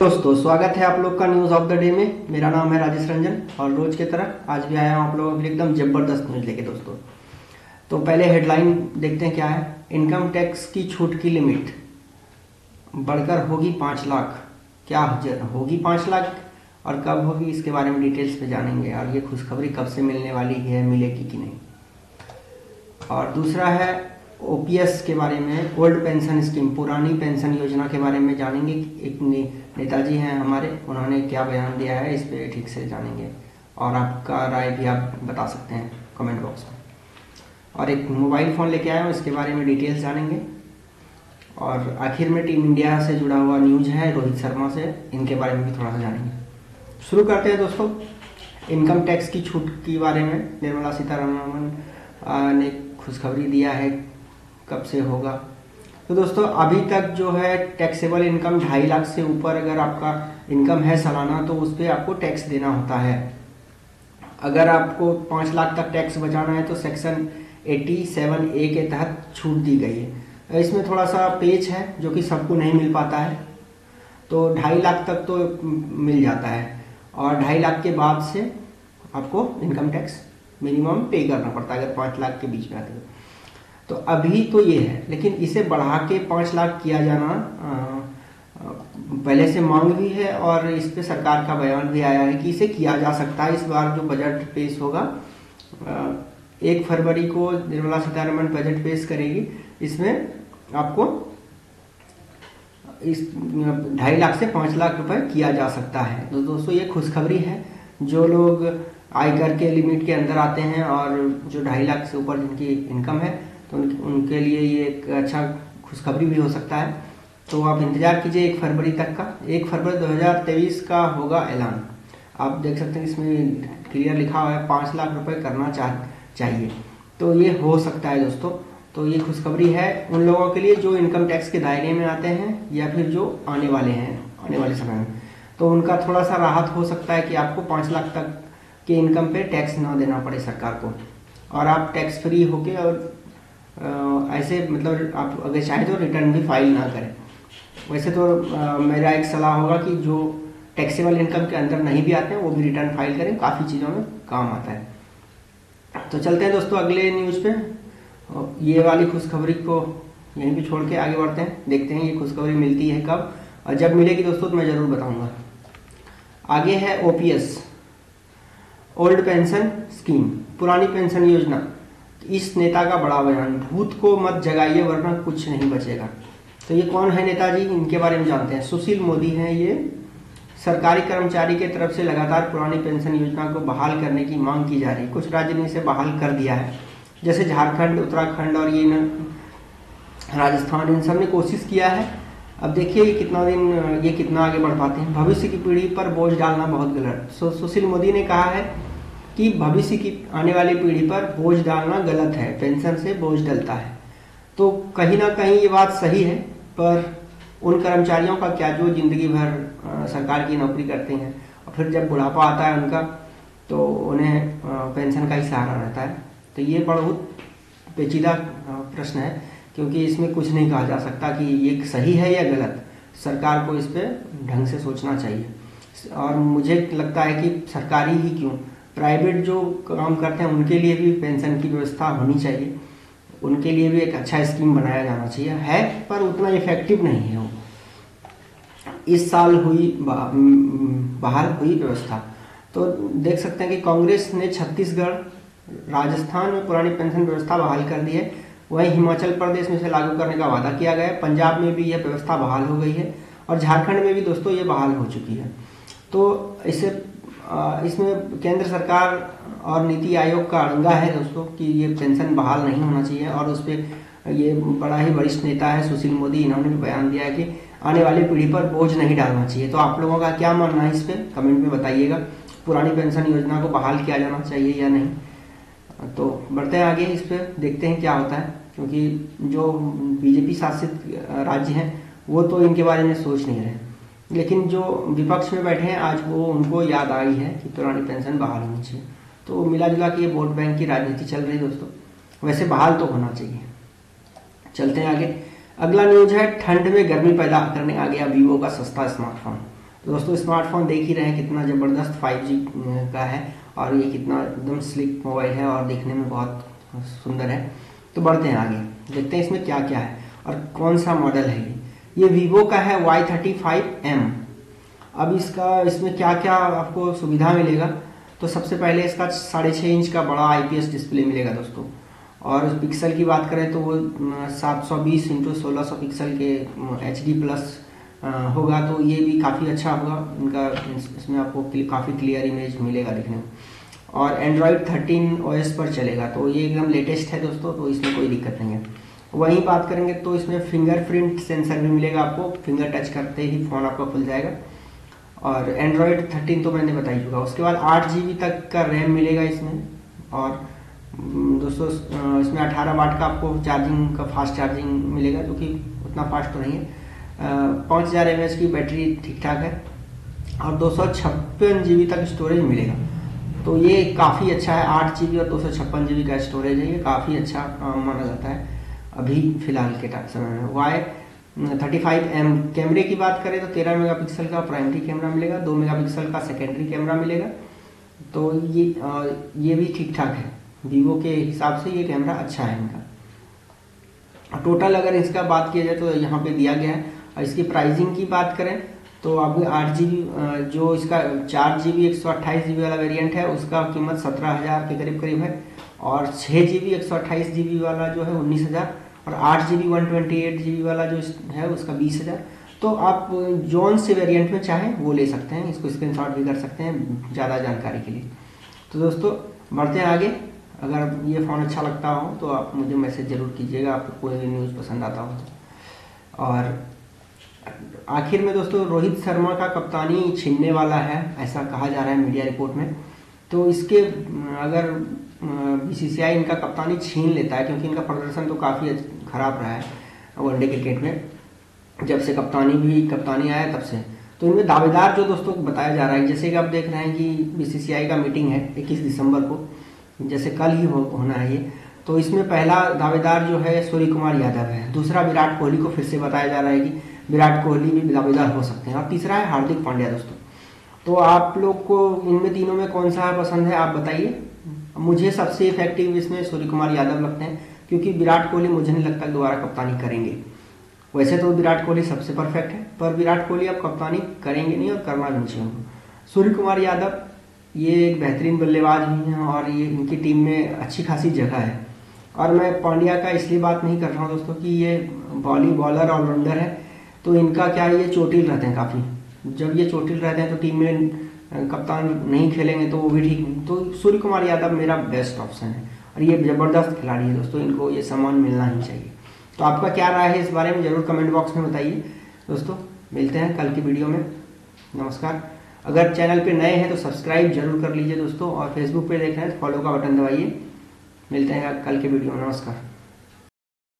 दोस्तों, स्वागत है आप लोग का न्यूज़ ऑफ़ द डे में। मेरा नाम है राजेश रंजन और रोज की तरह आज भी आया हूँ आप लोगों के लिए एकदम ज़बरदस्त न्यूज़ लेके दोस्तों। तो पहले हेडलाइन देखते हैं क्या है। इनकम टैक्स की छूट की लिमिट बढ़कर होगी पाँच लाख। क्या होगी पाँच लाख और कब होगी इसके बारे में डिटेल्स में जानेंगे और ये खुशखबरी कब से मिलने वाली है, मिलेगी कि नहीं। और दूसरा है ओपीएस के बारे में ओल्ड पेंशन स्कीम पुरानी पेंशन योजना के बारे में जानेंगे। एक ने, नेताजी हैं हमारे उन्होंने क्या बयान दिया है इस पर ठीक से जानेंगे। और आपका राय भी आप बता सकते हैं कमेंट बॉक्स में। और एक मोबाइल फ़ोन लेके आया हूँ इसके बारे में डिटेल्स जानेंगे। और आखिर में टीम इंडिया से जुड़ा हुआ न्यूज़ है रोहित शर्मा से इनके बारे में भी थोड़ा सा जानेंगे। शुरू करते हैं दोस्तों इनकम टैक्स की छूट के बारे में। निर्मला सीतारमन ने खुशखबरी दिया है कब से होगा? तो दोस्तों, अभी तक जो है टैक्सेबल इनकम ढाई लाख से ऊपर अगर आपका इनकम है सालाना तो उस पर आपको टैक्स देना होता है। अगर आपको पाँच लाख तक टैक्स बचाना है तो सेक्शन 87 ए के तहत छूट दी गई है। इसमें थोड़ा सा पेज है, जो कि सबको नहीं मिल पाता है। तो ढाई लाख तक तो मिल जाता है। और ढाई लाख के बाद से आपको इनकम टैक्स मिनिमम पे करना पड़ता है, अगर पाँच लाख के बीच में आते हैं तो अभी तो ये है, लेकिन इसे बढ़ा के पाँच लाख किया जाना पहले से मांग भी है और इस पे सरकार का बयान भी आया है कि इसे किया जा सकता है। इस बार जो बजट पेश होगा एक फरवरी को निर्मला सीतारमन बजट पेश करेगी। इसमें आपको इस, ढाई लाख से पाँच लाख रुपए किया जा सकता है। तो दोस्तों, ये खुशखबरी है। जो लोग आयकर के लिमिट के अंदर आते हैं और जो ढाई लाख से ऊपर जिनकी इनकम है तो उन, उनके लिए ये एक अच्छा खुशखबरी भी हो सकता है। तो आप इंतज़ार कीजिए एक फरवरी तक का। एक फरवरी 2023 का होगा ऐलान। आप देख सकते हैं इसमें क्लियर लिखा हुआ है पाँच लाख रुपए करना चाह चाहिए। तो ये हो सकता है दोस्तों। तो ये खुशखबरी है उन लोगों के लिए जो इनकम टैक्स के दायरे में आते हैं या फिर जो आने वाले हैं आने वाले समय में। तो उनका थोड़ा सा राहत हो सकता है कि आपको पाँच लाख तक के इनकम पे टैक्स ना देना पड़े सरकार को। और आप टैक्स फ्री होके और ऐसे मतलब आप अगर चाहे तो रिटर्न भी फ़ाइल ना करें। वैसे तो आ, मेरा एक सलाह होगा कि जो टैक्सेबल इनकम के अंदर नहीं भी आते हैं वो भी रिटर्न फ़ाइल करें। काफ़ी चीज़ों में काम आता है। तो चलते हैं दोस्तों अगले न्यूज़ पे। ये वाली खुशखबरी को यहीं पे छोड़ के आगे बढ़ते हैं। देखते हैं ये खुशखबरी मिलती है कब। और जब मिलेगी दोस्तों तो मैं ज़रूर बताऊँगा। आगे है ओपीएस ओल्ड पेंशन स्कीम पुरानी पेंशन योजना। इस नेता का बड़ा बयान, भूत को मत जगाइए वरना कुछ नहीं बचेगा। तो ये कौन है नेताजी? इनके बारे में जानते हैं। सुशील मोदी हैं ये। सरकारी कर्मचारी के तरफ़ से लगातार पुरानी पेंशन योजना को बहाल करने की मांग की जा रही है। कुछ राज्य ने इसे बहाल कर दिया है। जैसे झारखंड, उत्तराखंड और ये राजस्थान, इन सबने कोशिश किया है। अब देखिए ये कितना दिन, ये कितना आगे बढ़ पाते हैं। भविष्य की पीढ़ी पर बोझ डालना बहुत गलत। सुशील मोदी ने कहा है कि भविष्य की आने वाली पीढ़ी पर बोझ डालना गलत है, पेंशन से बोझ डलता है। तो कहीं ना कहीं ये बात सही है, पर उन कर्मचारियों का क्या जो ज़िंदगी भर सरकार की नौकरी करते हैं, और फिर जब बुढ़ापा आता है उनका तो उन्हें पेंशन का ही सहारा रहता है। तो ये बहुत पेचीदा प्रश्न है, क्योंकि इसमें कुछ नहीं कहा जा सकता कि ये सही है या गलत। सरकार को इस पर ढंग से सोचना चाहिए। और मुझे लगता है कि सरकारी ही क्यों? प्राइवेट जो काम करते हैं, उनके लिए भी पेंशन की व्यवस्था होनी चाहिए। उनके लिए भी एक अच्छा स्कीम बनाया जाना चाहिए। है, पर उतना इफ़ेक्टिव नहीं है वो। इस साल हुई बाहर हुई व्यवस्था। तो देख सकते हैं कि कांग्रेस ने छत्तीसगढ़, राजस्थान में पुरानी पेंशन व्यवस्था बहाल कर दी है। वहीं हिमाचल प्रदेश में से लागू करने का वादा किया गया है। पंजाब में भी यह व्यवस्था बहाल हो गई है और झारखंड में भी दोस्तों ये बहाल हो चुकी है। तो इसे इसमें केंद्र सरकार और नीति आयोग का अड़ंगा है दोस्तों कि ये पेंशन बहाल नहीं होना चाहिए और उस पर ये बड़ा ही वरिष्ठ नेता है सुशील मोदी, इन्होंने भी बयान दिया है कि आने वाली पीढ़ी पर बोझ नहीं डालना चाहिए। तो आप लोगों का क्या मानना है इस पर कमेंट में बताइएगा। पुरानी पेंशन योजना को बहाल किया जाना चाहिए या नहीं? तो बढ़ते हैं आगे इस पर देखते हैं क्या होता है, क्योंकि जो बीजेपी शासित राज्य हैं, वो तो इनके बारे में सोच नहीं रहे। लेकिन जो विपक्ष में बैठे हैं, आज वो उनको याद आ आई है कि पुरानी पेंशन बहाल होनी चाहिए। तो मिला जुला के ये वोट बैंक की राजनीति चल रही है दोस्तों। वैसे बहाल तो होना चाहिए। चलते हैं आगे। अगला न्यूज़ है, ठंड में गर्मी पैदा करने आ गया वीवो का सस्ता स्मार्टफ़ोन तो दोस्तों स्मार्टफ़ोन देख ही रहे हैं कितना ज़बरदस्त 5G का है और ये कितना एकदम स्लिक मोबाइल है और देखने में बहुत सुंदर है। तो बढ़ते हैं आगे। देखते हैं इसमें क्या क्या है और कौन सा मॉडल है ये। ये वीवो का है वाई थर्टी फाइव एम अब इसका, इसमें क्या क्या आपको सुविधा मिलेगा? तो सबसे पहले इसका साढ़े छः इंच का बड़ा आईपीएस डिस्प्ले मिलेगा दोस्तों। और पिक्सल की बात करें तो वो सात सौ बीस इंटू सोलह सौ पिक्सल के एच डी प्लस होगा। तो ये भी काफ़ी अच्छा होगा। इनका इसमें आपको काफ़ी क्लियर इमेज मिलेगा देखने में। और एंड्रॉयड थर्टीन ओ पर चलेगा। तो ये एकदम लेटेस्ट है दोस्तों तो इसमें कोई दिक्कत नहीं है। वहीं बात करेंगे तो इसमें फिंगरप्रिंट सेंसर भी मिलेगा आपको। फिंगर टच करते ही फ़ोन आपका खुल जाएगा। और एंड्रॉयड थर्टीन तो मैंने बता ही। चुका उसके बाद आठ जी तक का रैम मिलेगा इसमें। और दोस्तों इसमें अठारह वाट का आपको चार्जिंग का फास्ट चार्जिंग मिलेगा, जो कि उतना फास्ट तो नहीं है। पाँच हज़ार एम की बैटरी ठीक ठाक है। और दो सौ छप्पन जी बी तक स्टोरेज मिलेगा। तो ये काफ़ी अच्छा है। आठ जी बी और दो सौ छप्पन जी बी का स्टोरेज है। ये काफ़ी अच्छा माना जाता है। अभी फ़िलहाल के समय में। वाई थर्टी फाइव एम कैमरे की बात करें तो तेरह मेगापिक्सल का प्राइमरी कैमरा मिलेगा दो मेगापिक्सल का सेकेंडरी कैमरा मिलेगा। तो ये आ, ये भी ठीक ठाक है। वीवो के हिसाब से ये कैमरा अच्छा है इनका। टोटल अगर इसका बात किया जाए तो यहाँ पे दिया गया है। और इसकी प्राइसिंग की बात करें तो अब आठ जी जो इसका चार जी बी एक सौ अट्ठाईस जी बी वाला वेरिएंट है उसका कीमत सत्रह हज़ार के करीब करीब है। और छः जी बी एक सौ अट्ठाईस जी बी वाला जो है उन्नीस हज़ार। और आठ G B one twenty eight G B वाला जो है, उसका बीस हज़ार। तो आप जोन से वेरिएंट में चाहें, वो ले सकते हैं। इसको स्क्रीनशॉट भी कर सकते हैं, ज़्यादा जानकारी के लिए। तो दोस्तों, बढ़ते हैं आगे। अगर ये फ़ोन अच्छा लगता हो तो आप मुझे मैसेज ज़रूर कीजिएगा। आपको कोई भी न्यूज़ पसंद आता हो तो। और आखिर में दोस्तों, रोहित शर्मा का कप्तानी छीनने वाला है, ऐसा कहा जा रहा है मीडिया रिपोर्ट में। तो इसके, अगर बीसीसीआई इनका कप्तानी छीन लेता है, क्योंकि इनका प्रदर्शन तो काफ़ी खराब रहा है वनडे क्रिकेट में। जब से कप्तानी भी कप्तानी आया तब से। तो इनमें दावेदार जो दोस्तों बताया जा रहा है जैसे कि आप देख रहे हैं कि बीसीसीआई का मीटिंग है 21 दिसंबर को जैसे कल ही हो, होना है ये। तो इसमें पहला दावेदार जो है सूर्य कुमार यादव है। दूसरा विराट कोहली को फिर से बताया जा रहा है कि विराट कोहली भी दावेदार हो सकते हैं। और तीसरा है हार्दिक पांड्या दोस्तों। तो आप लोग को इनमें तीनों में कौन सा पसंद है आप बताइए। मुझे सबसे इफ़ेक्टिव इसमें सूर्य कुमार यादव लगते हैं। क्योंकि विराट कोहली मुझे नहीं लगता दोबारा कप्तानी करेंगे। वैसे तो विराट कोहली सबसे परफेक्ट है, पर विराट कोहली अब कप्तानी करेंगे नहीं और करना भी चाहिए सूर्य कुमार यादव, ये एक बेहतरीन बल्लेबाज भी हैं और ये इनकी टीम में अच्छी खासी जगह है। और मैं पांड्या का इसलिए बात नहीं कर रहा हूँ दोस्तों कि ये बॉली बॉलर ऑलराउंडर है तो इनका क्या ये चोटिल रहते हैं काफ़ी? जब ये चोटिल रहते हैं तो टीम में कप्तान नहीं खेलेंगे तो वो भी ठीक नहीं। तो सूर्य कुमार यादव मेरा बेस्ट ऑप्शन है। और ये ज़बरदस्त खिलाड़ी है दोस्तों, इनको ये सम्मान मिलना ही चाहिए। तो आपका क्या राय है इस बारे में ज़रूर कमेंट बॉक्स में बताइए। दोस्तों, मिलते हैं कल की वीडियो में। नमस्कार। अगर चैनल पे नए हैं तो सब्सक्राइब ज़रूर कर लीजिए दोस्तों, और फेसबुक पे देख रहे हैं तो फॉलो का बटन दबाइए। मिलते हैं कल के वीडियो में। नमस्कार।